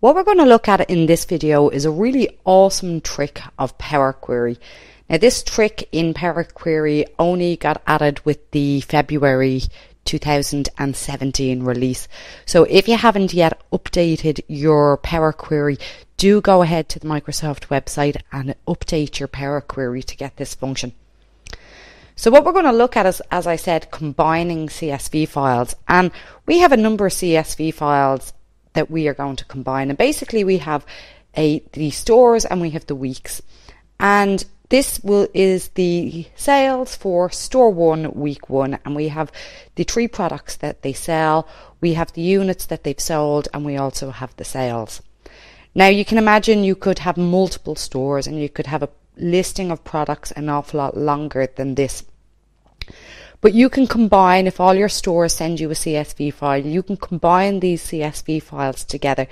What we're going to look at in this video is a really awesome trick of Power Query. Now this trick in Power Query only got added with the February 2017 release. So if you haven't yet updated your Power Query, do go ahead to the Microsoft website and update your Power Query to get this function. So what we're going to look at is, as I said, combining CSV files. And we have a number of CSV files that we are going to combine. And basically we have a the stores and we have the weeks. And this will is the sales for store one, week one, and we have the three products that they sell. We have the units that they've sold, and we also have the sales. Now you can imagine you could have multiple stores and you could have a listing of products an awful lot longer than this. But you can combine, if all your stores send you a CSV file, you can combine these CSV files together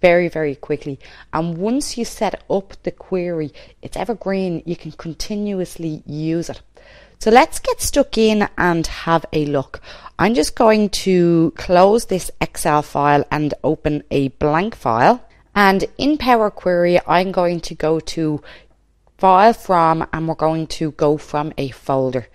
very, very quickly. And once you set up the query, it's evergreen, you can continuously use it. So let's get stuck in and have a look. I'm just going to close this Excel file and open a blank file. And in Power Query, I'm going to go to File From and we're going to go from a folder.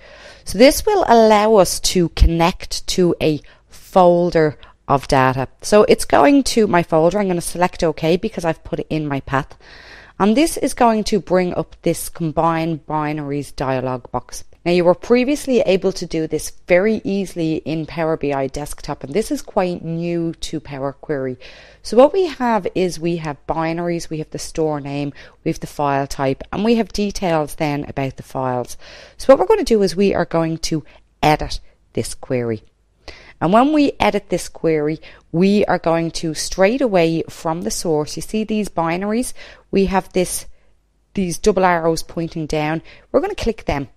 So this will allow us to connect to a folder of data. So it's going to my folder. I'm going to select OK because I've put it in my path. And this is going to bring up this combine binaries dialog box. Now you were previously able to do this very easily in Power BI desktop and this is quite new to Power Query. So what we have is we have binaries, we have the store name, we have the file type and we have details then about the files. So what we're going to do is we are going to edit this query. And when we edit this query, we are going to straight away from the source, you see these binaries, we have this these double arrows pointing down. We're going to click them.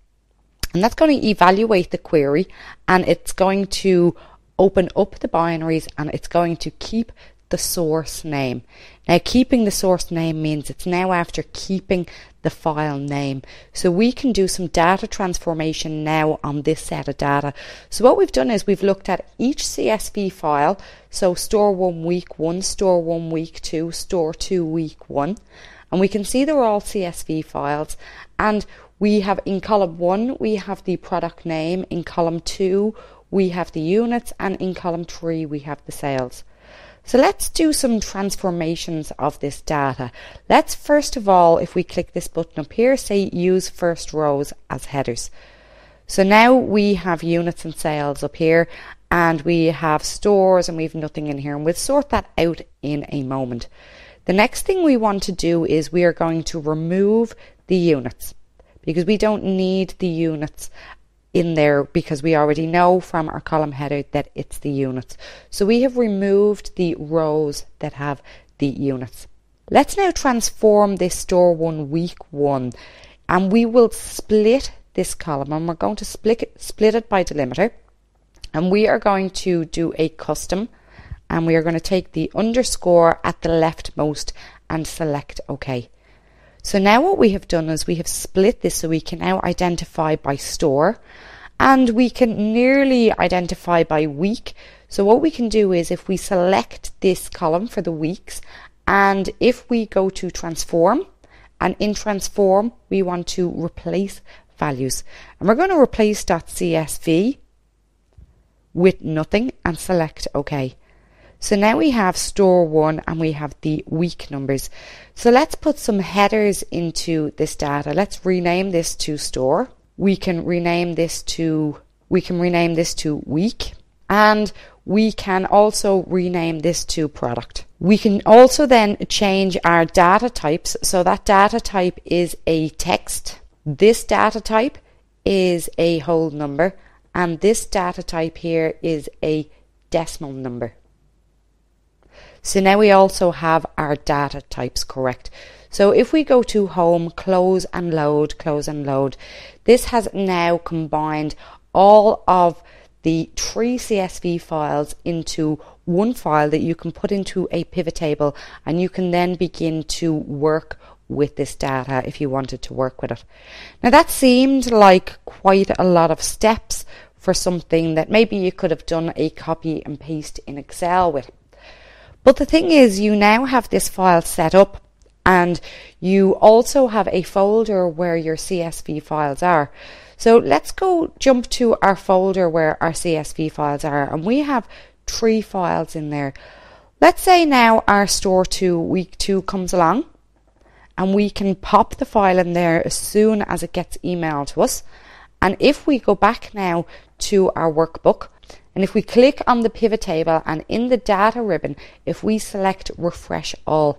And that's going to evaluate the query and it's going to open up the binaries and it's going to keep the source name. Now, keeping the source name means it's now after keeping the file name. So we can do some data transformation now on this set of data. So what we've done is we've looked at each CSV file. So store one week one, store one week two, store two week one. And we can see they're all CSV files. And we have in column one, we have the product name. In column two, we have the units. And in column three, we have the sales. So let's do some transformations of this data. Let's first of all, if we click this button up here, say use first rows as headers. So now we have units and sales up here and we have stores and we have nothing in here and we'll sort that out in a moment. The next thing we want to do is we are going to remove the units because we don't need the units in there because we already know from our column header that it's the units. So we have removed the rows that have the units. Let's now transform this store one week one and we will split this column and we're going to split it, split it by delimiter and we are going to do a custom and we are going to take the underscore at the leftmost and select OK. So now what we have done is we have split this so we can now identify by store and we can nearly identify by week. So what we can do is if we select this column for the weeks and if we go to transform and in transform we want to replace values and we're going to replace .csv with nothing and select OK. So now we have store one and we have the week numbers. So let's put some headers into this data. Let's rename this to store. We can rename this to, we can rename this to week and we can also rename this to product. We can also then change our data types. So that data type is a text. This data type is a whole number and this data type here is a decimal number. So now we also have our data types correct. So if we go to home, close and load, close and load, this has now combined all of the three CSV files into one file that you can put into a pivot table and you can then begin to work with this data if you wanted to work with it. Now that seemed like quite a lot of steps for something that maybe you could have done a copy and paste in Excel with. But the thing is, you now have this file set up and you also have a folder where your CSV files are. So let's go jump to our folder where our CSV files are and we have three files in there. Let's say now our store two week two comes along and we can pop the file in there as soon as it gets emailed to us. And if we go back now to our workbook, and if we click on the pivot table and in the data ribbon, if we select refresh all,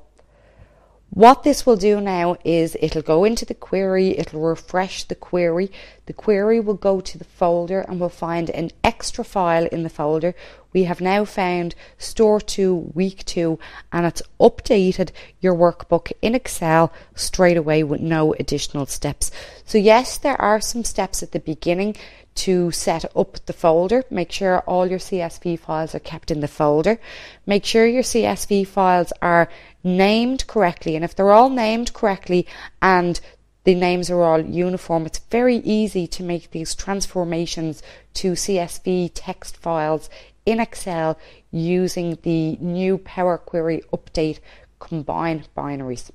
what this will do now is it'll go into the query, it'll refresh the query. The query will go to the folder and we'll find an extra file in the folder. We have now found store two, week two, and it's updated your workbook in Excel straight away with no additional steps. So, yes, there are some steps at the beginning to set up the folder. Make sure all your CSV files are kept in the folder. Make sure your CSV files are named correctly. And if they're all named correctly and the names are all uniform, it's very easy to make these transformations to CSV text files in Excel using the new Power Query Update combine binaries.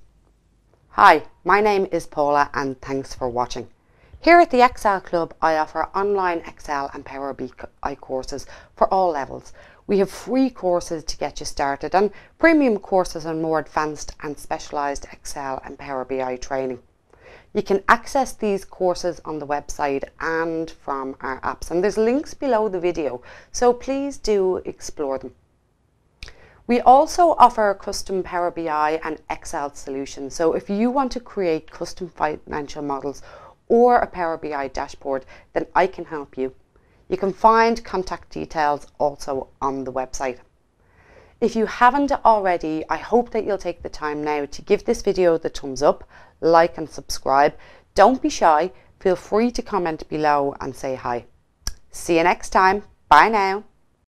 Hi, my name is Paula and thanks for watching. Here at the Excel Club, I offer online Excel and Power BI courses for all levels. We have free courses to get you started and premium courses on more advanced and specialised Excel and Power BI training. You can access these courses on the website and from our apps and there's links below the video so please do explore them. We also offer custom Power BI and Excel solutions so if you want to create custom financial models or a Power BI dashboard, then I can help you. You can find contact details also on the website. If you haven't already, I hope that you'll take the time now to give this video the thumbs up, like and subscribe. Don't be shy, feel free to comment below and say hi. See you next time. Bye now.